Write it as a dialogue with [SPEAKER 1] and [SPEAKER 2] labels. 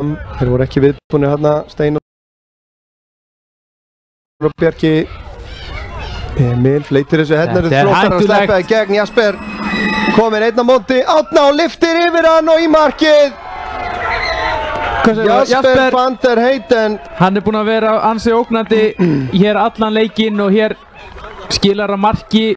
[SPEAKER 1] Þeir voru ekki viðbúinir hérna Stein og Bjarki. Eh, Emil fleitir þessu hérna eru
[SPEAKER 2] Þetta er
[SPEAKER 1] þróttar að
[SPEAKER 2] hættulegt.
[SPEAKER 1] sleppa í gegn. Jasper komin einn á móti Átna og liftir yfir hann og í markið.
[SPEAKER 2] Hvað segirðu?
[SPEAKER 1] Jasper,
[SPEAKER 2] Jasper,
[SPEAKER 1] van der Heiden
[SPEAKER 2] hann er búinn að vera ansi ógnandi hér allan leikinn og hér skilar að marki.